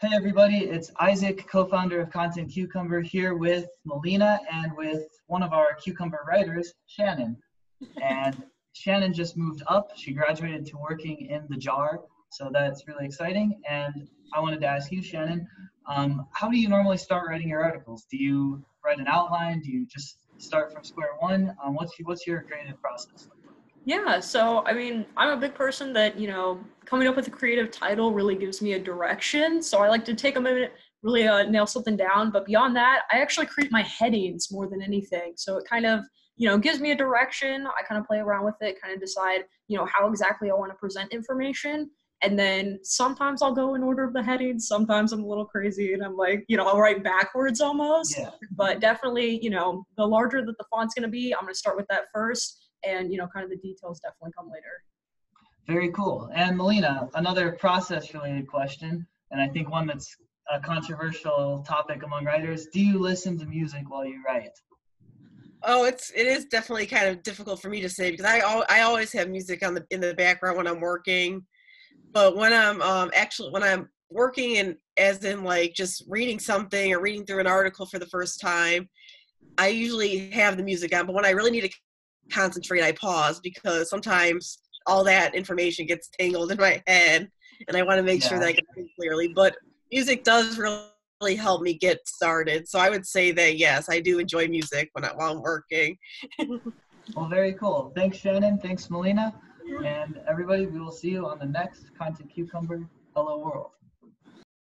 Hey everybody, it's Isaac, co-founder of Content Cucumber, here with Melina and with one of our Cucumber writers, Shannon. And Shannon just moved up. She graduated to working in the jar, so that's really exciting. And I wanted to ask you, Shannon, um, how do you normally start writing your articles? Do you write an outline? Do you just start from square one? Um, what's what's your creative process? Yeah, so I mean, I'm a big person that, you know, coming up with a creative title really gives me a direction. So I like to take a minute, really uh, nail something down. But beyond that, I actually create my headings more than anything. So it kind of, you know, gives me a direction. I kind of play around with it, kind of decide, you know, how exactly I want to present information. And then sometimes I'll go in order of the headings. Sometimes I'm a little crazy and I'm like, you know, I'll write backwards almost. Yeah. But definitely, you know, the larger that the font's going to be, I'm going to start with that first and you know kind of the details definitely come later. Very cool. And melina another process related question and i think one that's a controversial topic among writers. Do you listen to music while you write? Oh it's it is definitely kind of difficult for me to say because i al- i always have music on the in the background when i'm working. But when i'm um actually when i'm working and as in like just reading something or reading through an article for the first time i usually have the music on. But when i really need to concentrate, I pause because sometimes all that information gets tangled in my head and I want to make yeah. sure that I can think clearly. But music does really help me get started. So I would say that yes, I do enjoy music when I, while I'm working. well, very cool. Thanks, Shannon. Thanks, Melina. And everybody, we will see you on the next Content Cucumber Hello World.